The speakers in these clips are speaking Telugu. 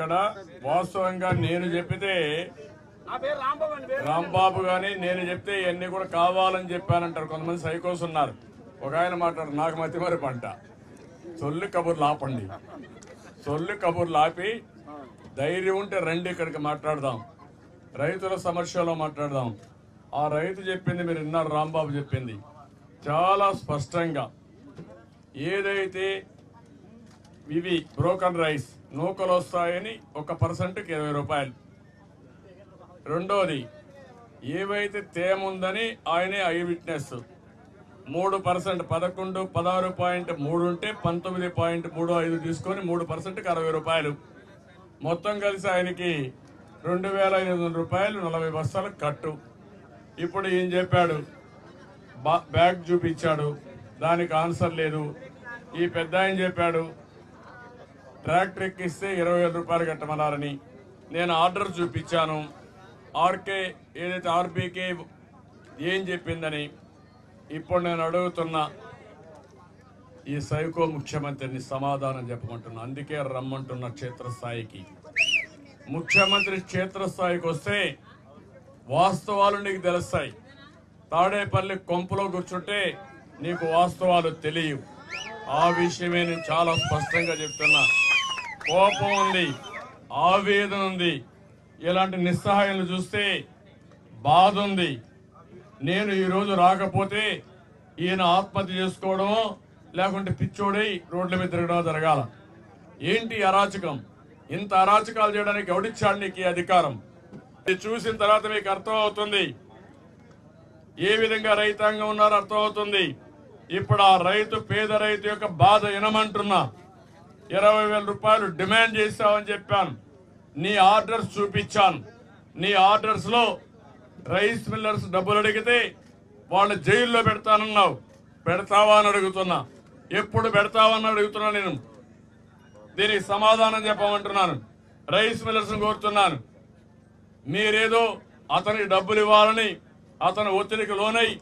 ఇక్కడ వాస్తవంగా నేను చెప్పితే రాంబాబు గాని నేను చెప్తే ఇవన్నీ కూడా కావాలని చెప్పానంటారు. కొంతమంది సైకోస్ ఉన్నారు. ఒక ఆయన మాట్లాడు నాకు మతి మరి పంట. సొల్లు కబుర్లు ఆపండి సొల్లు కబుర్లు ఆపి ధైర్యం ఉంటే రండి ఇక్కడికి మాట్లాడదాం. రైతుల సమస్యలో మాట్లాడదాం. ఆ రైతు చెప్పింది మీరు విన్నారు రాంబాబు చెప్పింది. చాలా స్పష్టంగా. ఏదైతే ఇవి బ్రోకన్ రైస్ నూకలు వస్తాయని ఒక పర్సెంట్కి ఇరవై రూపాయలు. రెండోది ఏవైతే తేమ ఉందని ఆయనే ఐ విట్నెస్. మూడు పర్సెంట్ పదకొండు పదహారు పాయింట్ మూడు ఉంటే పంతొమ్మిది పాయింట్ మూడు ఐదు తీసుకొని మూడు పర్సెంట్కి అరవై రూపాయలు. మొత్తం కలిసి ఆయనకి రెండు వేల ఐదు వందల రూపాయలు నలభై బస్తాలకు కట్టు. ఇప్పుడు ఏం చెప్పాడు? బ్యాగ్ చూపించాడు. దానికి ఆన్సర్ లేదు. ఈ పెద్ద ఆయన చెప్పాడు ట్రాక్టర్ ఎక్కిస్తే ఇరవై వేల రూపాయలు కట్టమన్నారని నేను ఆర్డర్ చూపించాను. ఆర్కే ఏదైతే ఆర్బీకే ఏం చెప్పిందని ఇప్పుడు నేను అడుగుతున్నా ఈ సైకో ముఖ్యమంత్రిని సమాధానం చెప్పమంటున్నా అందుకే రమ్మంటున్న క్షేత్రస్థాయికి. ముఖ్యమంత్రి క్షేత్రస్థాయికి వస్తే వాస్తవాలు నీకు తెలుస్తాయి. తాడేపల్లి కొంపలో కూర్చుంటే నీకు వాస్తవాలు తెలియవు. ఆ విషయమే నేను చాలా స్పష్టంగా చెప్తున్నా. కోపం ఉంది ఆవేదన ఉంది. ఇలాంటి నిస్సహాయాలు చూస్తే బాధ ఉంది. నేను ఈరోజు రాకపోతే ఈయన ఆత్మహత్య చేసుకోవడమో లేకుంటే పిచ్చోడై రోడ్ల మీద తిరగడం జరగాల. ఏంటి అరాచకం? ఇంత అరాచకాలు చేయడానికి ఎవడిచ్చాడు నీకు అధికారం? ఇది చూసిన తర్వాత మీకు అర్థమవుతుంది. ఏ విధంగా రైతాంగం ఉన్నారో అర్థమవుతుంది. ఇప్పుడు ఆ రైతు పేద రైతు యొక్క బాధ వినమంటున్నా. ఇరవై వేల రూపాయలు డిమాండ్ చేశావని చెప్పాను. నీ ఆర్డర్స్ చూపించాను. నీ ఆర్డర్స్లో రైస్ మిల్లర్స్ డబ్బులు అడిగితే వాళ్ళు జైల్లో పెడతానన్నావు. పెడతావా అని అడుగుతున్నా. ఎప్పుడు పెడతావని అడుగుతున్నా నేను. దీనికి సమాధానం చెప్పమంటున్నాను. రైస్ మిల్లర్స్ కోరుతున్నాను. మీరేదో అతనికి డబ్బులు ఇవ్వాలని అతను ఒత్తిడికి లోనై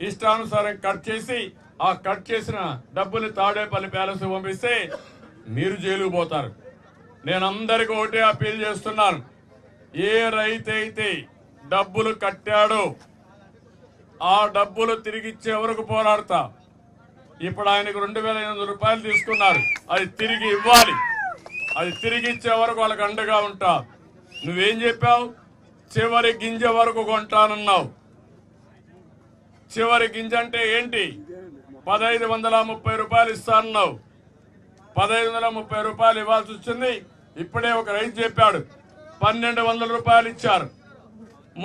ఇష్టానుసారం కట్ చేసి ఆ కట్ చేసిన డబ్బుని తాడేపల్లి ప్యాలెస్ పంపిస్తే మీరు జైలుకు పోతారు. నేను అందరికీ ఒకటే అప్పీల్ చేస్తున్నాను. ఏ రైతైతే డబ్బులు కట్టాడో ఆ డబ్బులు తిరిగిచ్చే వరకు పోరాడతా. ఇప్పుడు ఆయనకు రెండు వేల ఎనిమిది రూపాయలు తీసుకున్నారు. అది తిరిగి ఇవ్వాలి. అది తిరిగి ఇచ్చే వరకు వాళ్ళకి అండగా ఉంటా. నువ్వేం చెప్పావు? చివరి గింజ వరకు కొంటానన్నావు. చివరి గింజ అంటే ఏంటి? పదహైదు వందల ముప్పై రూపాయలు ఇస్తానన్నావు పదహైదు వందల ముప్పై రూపాయలు ఇవ్వాల్సి వచ్చింది. ఇప్పుడే ఒక రైతు చెప్పాడు పన్నెండు వందల రూపాయలు ఇచ్చారు.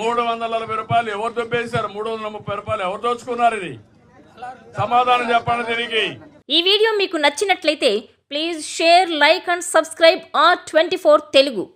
మూడు వందల నలభై రూపాయలు ఎవరు దొబ్బేశారు? మూడు వందల ముప్పై రూపాయలు ఎవరు దోచుకున్నారు ఇది? సమాధానం చెప్పండి దీనికి. ఈ వీడియో మీకు నచ్చినట్లయితే please share like and subscribe R twenty Telugu.